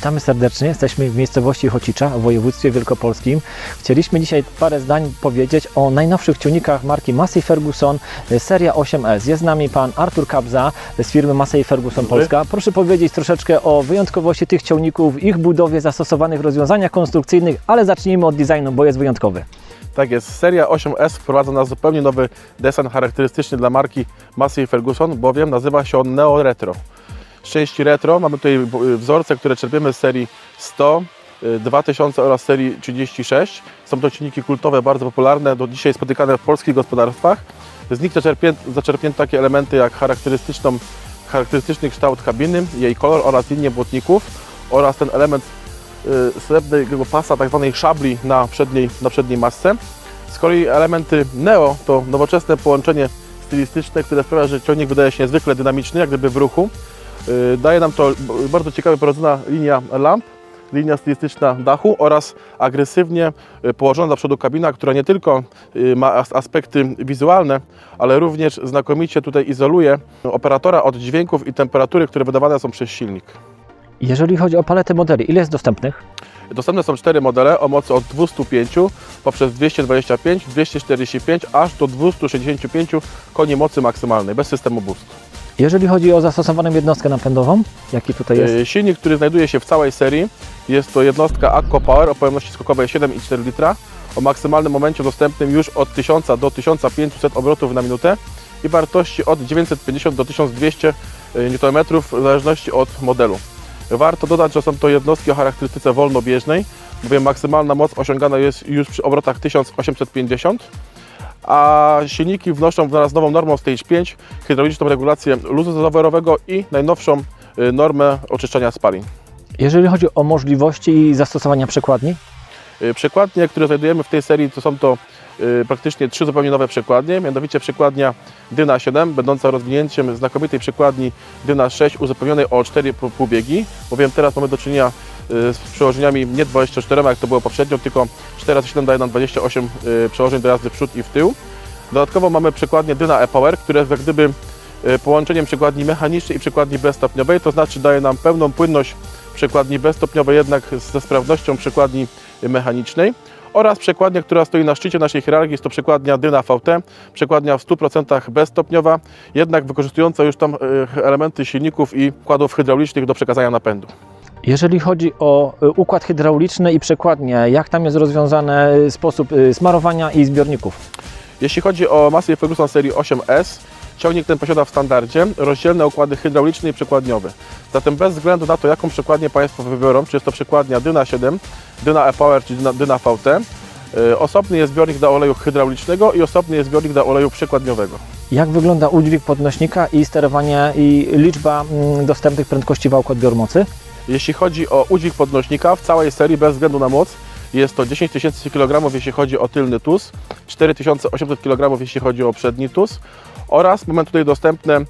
Witamy serdecznie. Jesteśmy w miejscowości Chocicza w województwie wielkopolskim. Chcieliśmy dzisiaj parę zdań powiedzieć o najnowszych ciągnikach marki Massey Ferguson e, seria 8S. Jest z nami pan Artur Kabza z firmy Massey Ferguson. Polska. Proszę powiedzieć troszeczkę o wyjątkowości tych ciągników, ich budowie, zastosowanych rozwiązaniach konstrukcyjnych, ale zacznijmy od designu, bo jest wyjątkowy. Tak jest, seria 8S wprowadza nas zupełnie nowy desen charakterystyczny dla marki Massey Ferguson, bowiem nazywa się on Neo Retro. Z części retro mamy tutaj wzorce, które czerpiemy z serii 100, y, 2000 oraz serii 36. Są to silniki kultowe, bardzo popularne, do dzisiaj spotykane w polskich gospodarstwach. Z nich zaczerpnięto takie elementy jak charakterystyczną, charakterystyczny kształt kabiny, jej kolor oraz linię błotników oraz ten element y, srebrnego pasa, tak zwanej szabli na przedniej, na przedniej masce. Z kolei elementy Neo to nowoczesne połączenie stylistyczne, które sprawia, że ciągnik wydaje się niezwykle dynamiczny, jak gdyby w ruchu. Y, Daje nam to bardzo ciekawie prowadzona linia lamp, linia stylistyczna dachu oraz agresywnie y, położona do przodu kabina, która nie tylko y, ma as- aspekty wizualne, ale również znakomicie tutaj izoluje operatora od dźwięków i temperatury, które wydawane są przez silnik. Jeżeli chodzi o paletę modeli, ile jest dostępnych? Dostępne są cztery modele o mocy od 205 poprzez 225, 245 aż do 265 koni mocy maksymalnej bez systemu boost. Jeżeli chodzi o zastosowaną jednostkę napędową, jaki tutaj jest? E, Silnik, który znajduje się w całej serii, jest to jednostka Akko Power o pojemności skokowej 7,4 litra o maksymalnym momencie dostępnym już od 1000 do 1500 obrotów na minutę i wartości od 950 do 1200 Nm w zależności od modelu. Warto dodać, że są to jednostki o charakterystyce wolnobieżnej, bowiem maksymalna moc osiągana jest już przy obrotach 1850 a silniki wnoszą w nas nową normą Stage 5, hydrauliczną regulację luzu rowerowego i najnowszą y, normę oczyszczania spalin. Jeżeli chodzi o możliwości i zastosowania przekładni, Y, Przekładnie, które znajdujemy w tej serii, to są to y, praktycznie trzy zupełnie nowe przekładnie, mianowicie przekładnia Dyna 7, będąca rozwinięciem znakomitej przekładni Dyna 6 uzupełnionej o 4 pół- półbiegi, bowiem teraz mamy do czynienia z przełożeniami nie 24, jak to było poprzednio, tylko 4 razy 7 daje nam 28 y, przełożeń do jazdy w przód i w tył. Dodatkowo mamy przekładnię Dyna e-Power, które jest jak gdyby y, połączeniem przekładni mechanicznej i przekładni bezstopniowej, to znaczy daje nam pełną płynność przekładni bezstopniowej, jednak ze sprawnością przekładni mechanicznej oraz przekładnia, która stoi na szczycie naszej hierarchii, jest to przekładnia Dyna VT, przekładnia w 100% bezstopniowa, jednak wykorzystująca już tam y, elementy silników i układów hydraulicznych do przekazania napędu. Jeżeli chodzi o y, układ hydrauliczny i przekładnie, jak tam jest rozwiązany sposób y, smarowania i zbiorników? Jeśli chodzi o Massey Ferguson serii 8S, ciągnik ten posiada w standardzie rozdzielne układy hydrauliczne i przekładniowe. Zatem bez względu na to, jaką przekładnię Państwo wybiorą, czy jest to przekładnia Dyna 7, Dyna e-Power czy Dyna, Dyna VT, y, osobny jest zbiornik do oleju hydraulicznego i osobny jest zbiornik do oleju przekładniowego. Jak wygląda udźwig podnośnika i sterowanie i liczba mm, dostępnych prędkości wałku odbioru mocy? Jeśli chodzi o udźwig podnośnika, w całej serii bez względu na moc jest to 10 tysięcy kg, jeśli chodzi o tylny tus, 4800 kg, jeśli chodzi o przedni tus oraz mamy tutaj dostępne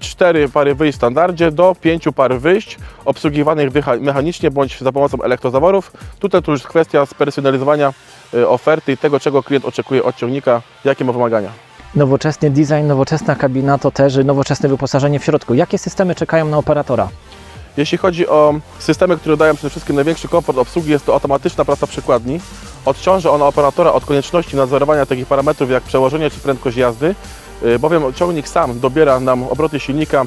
4 pary wyjść w standardzie do 5 par wyjść obsługiwanych mechanicznie bądź za pomocą elektrozaworów. Tutaj to już kwestia spersonalizowania y, oferty i tego, czego klient oczekuje od ciągnika, jakie ma wymagania. Nowoczesny design, nowoczesna kabina to też nowoczesne wyposażenie w środku. Jakie systemy czekają na operatora? Jeśli chodzi o systemy, które dają przede wszystkim największy komfort obsługi, jest to automatyczna praca przekładni. Odciąży ona operatora od konieczności nadzorowania takich parametrów jak przełożenie czy prędkość jazdy, y, bowiem ciągnik sam dobiera nam obroty silnika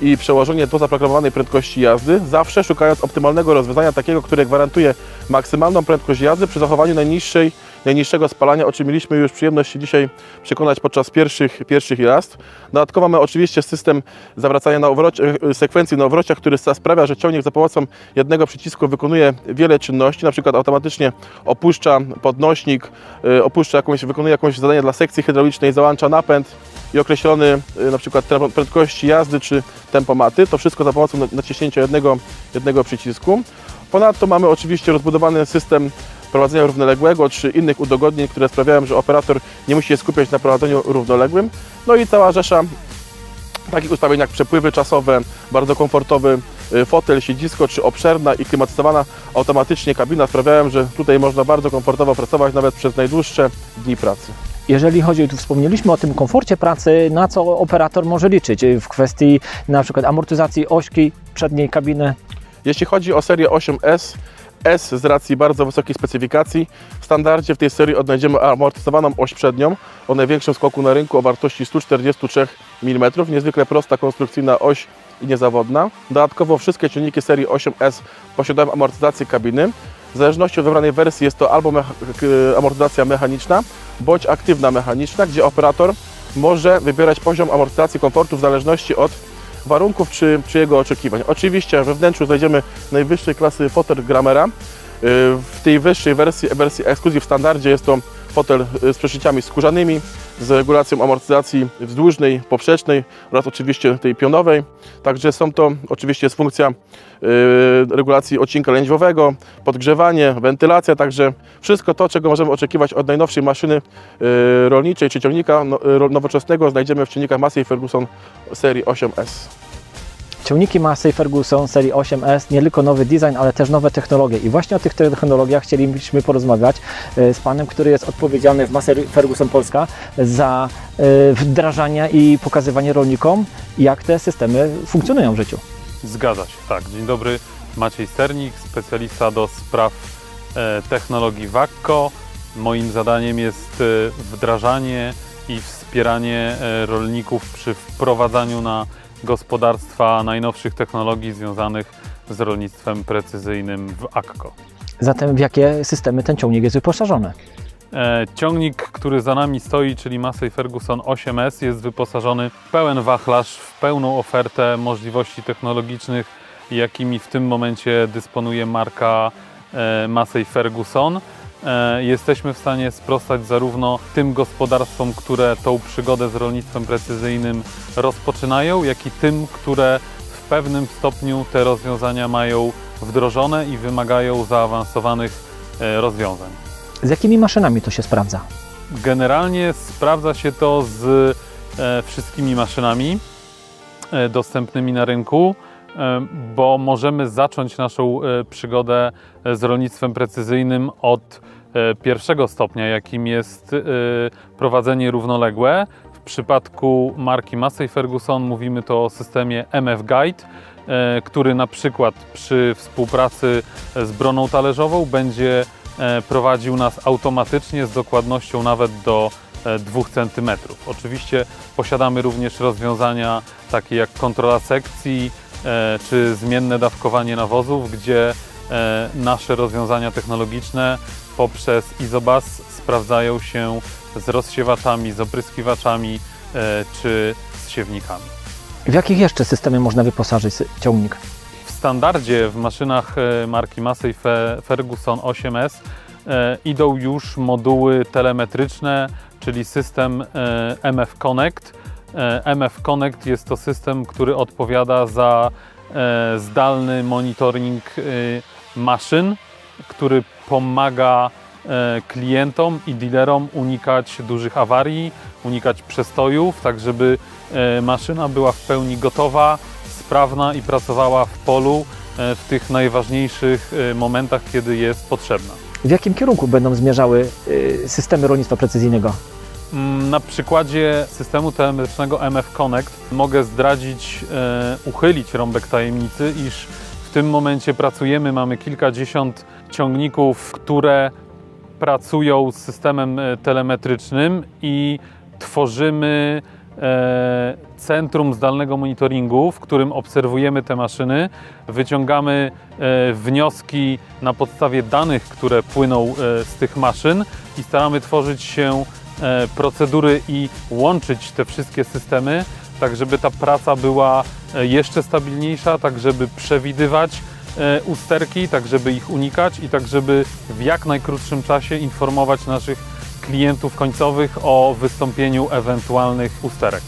i przełożenie do zaprogramowanej prędkości jazdy, zawsze szukając optymalnego rozwiązania takiego, które gwarantuje maksymalną prędkość jazdy przy zachowaniu najniższej, najniższego spalania, o czym mieliśmy już przyjemność się dzisiaj przekonać podczas pierwszych, pierwszych jazd. Dodatkowo mamy oczywiście system zawracania na obrocie, sekwencji na obrocie, który sprawia, że ciągnik za pomocą jednego przycisku wykonuje wiele czynności, na przykład automatycznie opuszcza podnośnik, y, opuszcza jakąś, wykonuje jakieś zadanie dla sekcji hydraulicznej, załącza napęd i określony y, na przykład prędkości jazdy czy tempomaty. To wszystko za pomocą na- naciśnięcia jednego, jednego przycisku. Ponadto mamy oczywiście rozbudowany system prowadzenia równoległego czy innych udogodnień, które sprawiają, że operator nie musi się skupiać na prowadzeniu równoległym. No i cała rzesza takich ustawień jak przepływy czasowe, bardzo komfortowy y, fotel, siedzisko czy obszerna i klimatyzowana automatycznie kabina sprawiają, że tutaj można bardzo komfortowo pracować nawet przez najdłuższe dni pracy. Jeżeli chodzi, tu wspomnieliśmy o tym komforcie pracy, na co operator może liczyć w kwestii na przykład amortyzacji ośki przedniej kabiny. Jeśli chodzi o serię 8S, S z racji bardzo wysokiej specyfikacji, w standardzie w tej serii odnajdziemy amortyzowaną oś przednią o największym skoku na rynku o wartości 143 mm, niezwykle prosta konstrukcyjna oś i niezawodna. Dodatkowo wszystkie silniki serii 8S posiadają amortyzację kabiny. W zależności od wybranej wersji jest to albo mecha amortyzacja mechaniczna, bądź aktywna mechaniczna, gdzie operator może wybierać poziom amortyzacji komfortu w zależności od warunków czy, czy jego oczekiwań. Oczywiście we wnętrzu znajdziemy najwyższej klasy fotel Gramera. W tej wyższej wersji, wersji Exclusive w standardzie jest to fotel z przeszyciami skórzanymi, z regulacją amortyzacji wzdłużnej, poprzecznej oraz oczywiście tej pionowej. Także są to, oczywiście jest funkcja yy, regulacji odcinka lędźwiowego, podgrzewanie, wentylacja, także wszystko to, czego możemy oczekiwać od najnowszej maszyny yy, rolniczej czy ciągnika no, nowoczesnego znajdziemy w silnikach Massey Ferguson serii 8S. Ciągniki Massey Ferguson serii 8S, nie tylko nowy design, ale też nowe technologie. I właśnie o tych technologiach chcielibyśmy porozmawiać e, z Panem, który jest odpowiedzialny w Massey Ferguson Polska za e, wdrażanie i pokazywanie rolnikom, jak te systemy funkcjonują w życiu. Zgadza się, tak. Dzień dobry, Maciej Sternik, specjalista do spraw e, technologii WACCO. Moim zadaniem jest wdrażanie i wspieranie rolników przy wprowadzaniu na gospodarstwa najnowszych technologii związanych z rolnictwem precyzyjnym w AKKO. Zatem w jakie systemy ten ciągnik jest wyposażony? E, ciągnik, który za nami stoi, czyli Massey Ferguson 8S, jest wyposażony w pełen wachlarz, w pełną ofertę możliwości technologicznych, jakimi w tym momencie dysponuje marka e, Massey Ferguson. E, jesteśmy w stanie sprostać zarówno tym gospodarstwom, które tą przygodę z rolnictwem precyzyjnym rozpoczynają, jak i tym, które w pewnym stopniu te rozwiązania mają wdrożone i wymagają zaawansowanych e, rozwiązań. Z jakimi maszynami to się sprawdza? Generalnie sprawdza się to z e, wszystkimi maszynami dostępnymi na rynku bo możemy zacząć naszą przygodę z rolnictwem precyzyjnym od E, pierwszego stopnia, jakim jest e, prowadzenie równoległe. W przypadku marki Massey Ferguson mówimy to o systemie MF Guide, e, który na przykład przy współpracy z broną talerzową będzie prowadził nas automatycznie z dokładnością nawet do 2 cm. Oczywiście posiadamy również rozwiązania takie jak kontrola sekcji czy zmienne dawkowanie nawozów, gdzie nasze rozwiązania technologiczne poprzez Izobas sprawdzają się z rozsiewaczami, z opryskiwaczami e, czy z siewnikami. W jakich jeszcze systemy można wyposażyć ciągnik? W standardzie w maszynach e, marki Massey Ferguson 8S e, idą już moduły telemetryczne, czyli system MF Connect. MF Connect jest to system, który odpowiada za zdalny monitoring maszyn który pomaga e, klientom i dealerom unikać dużych awarii, unikać przestojów, tak żeby e, maszyna była w pełni gotowa, sprawna i pracowała w polu e, w tych najważniejszych momentach, kiedy jest potrzebna. W jakim kierunku będą zmierzały systemy rolnictwa precyzyjnego? Mm, na przykładzie systemu telemetrycznego MF Connect mogę zdradzić, uchylić rąbek tajemnicy, iż tym momencie pracujemy, mamy kilkadziesiąt ciągników, które pracują z systemem e, telemetrycznym i tworzymy e, centrum zdalnego monitoringu, w którym obserwujemy te maszyny, wyciągamy e, wnioski na podstawie danych, które płyną z tych maszyn i staramy tworzyć się E, procedury i łączyć te wszystkie systemy, tak żeby ta praca była e, jeszcze stabilniejsza, tak żeby przewidywać e, usterki, tak żeby ich unikać i tak żeby w jak najkrótszym czasie informować naszych klientów końcowych o wystąpieniu ewentualnych usterek.